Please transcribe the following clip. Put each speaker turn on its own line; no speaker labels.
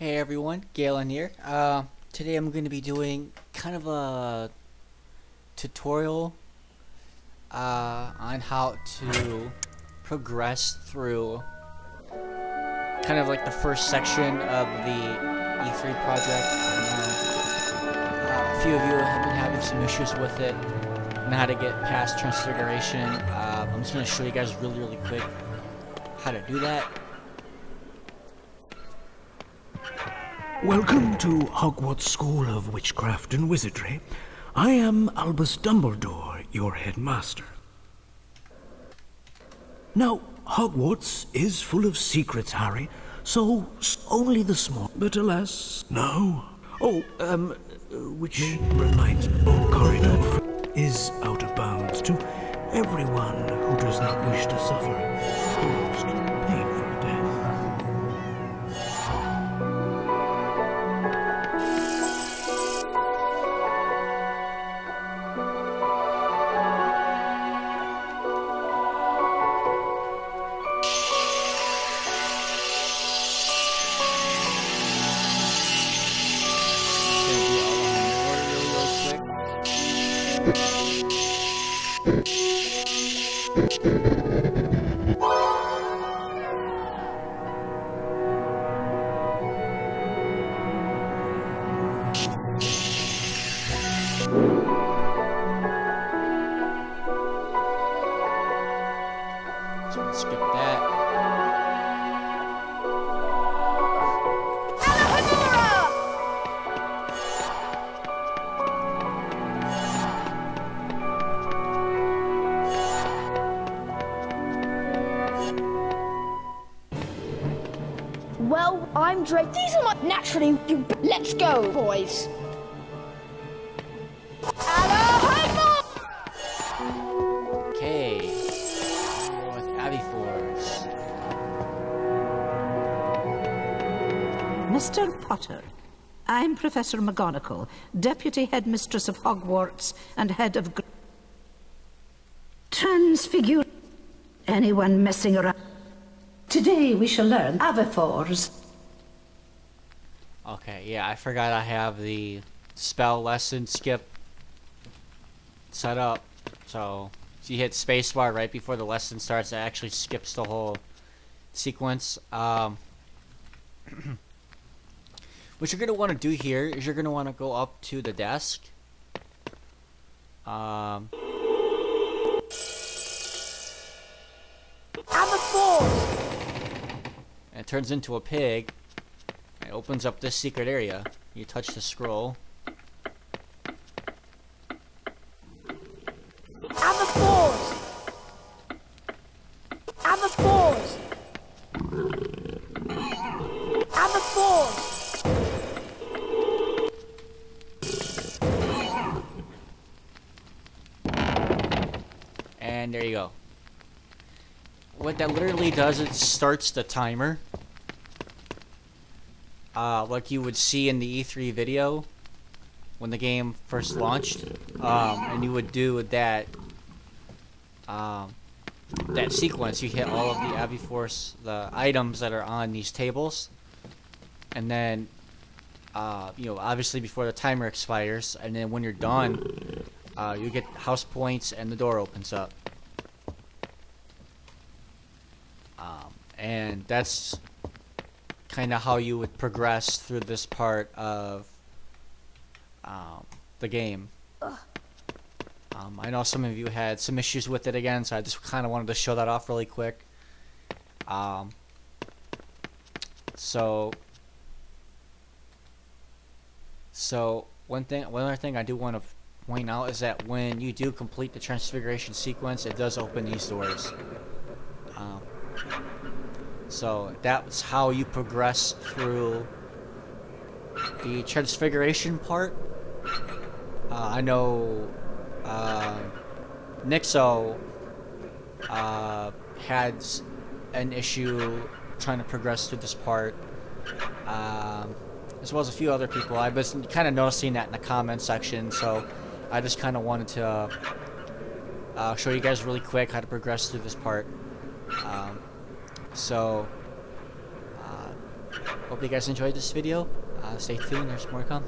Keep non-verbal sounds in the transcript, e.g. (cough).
Hey everyone, Galen here. Uh, today I'm going to be doing kind of a tutorial uh, on how to progress through kind of like the first section of the E3 project. Uh, a few of you have been having some issues with it, and how to get past Transfiguration. Uh, I'm just going to show you guys really, really quick how to do that.
Welcome to Hogwarts School of Witchcraft and Wizardry. I am Albus Dumbledore, your headmaster. Now, Hogwarts is full of secrets, Harry, so only the small. But alas, no. Oh, um, which reminds me, the corridor is out of bounds to everyone who does not wish to suffer
う
ん。I'm Draco. These are my naturally. You let's go, boys.
Okay. With Abby Force.
Mr. Potter, I'm Professor McGonagall, Deputy Headmistress of Hogwarts and Head of... Gr- Transfigure... Anyone messing around... Today we shall learn Avifors.
Okay, yeah, I forgot I have the spell lesson skip set up. So, if you hit spacebar right before the lesson starts, it actually skips the whole sequence. Um, (clears throat) what you're going to want to do here is you're going to want to go up to the desk. Um,
I'm a force.
and it turns into a pig. It opens up this secret area. You touch the scroll.
Avifors. I'm a force. I'm a force.
And there you go. What that literally does, it starts the timer. Uh, like you would see in the E3 video when the game first launched. Um, and you would do that um, that sequence. You hit all of the Avifors, the items that are on these tables. And then, uh, you know, obviously before the timer expires. And then when you're done, uh, you get house points and the door opens up. Um, and that's kind of how you would progress through this part of um, the game. Um, I know some of you had some issues with it again, so I just kind of wanted to show that off really quick. Um, so, so one thing, one other thing I do want to point out is that when you do complete the transfiguration sequence, it does open these doors. So that's how you progress through the transfiguration part. Uh, I know uh, Nixo uh, had an issue trying to progress through this part, um, as well as a few other people. I was kind of noticing that in the comment section, so I just kind of wanted to uh, show you guys really quick how to progress through this part. Um, so, uh, hope you guys enjoyed this video. Uh, stay tuned, there's more to come.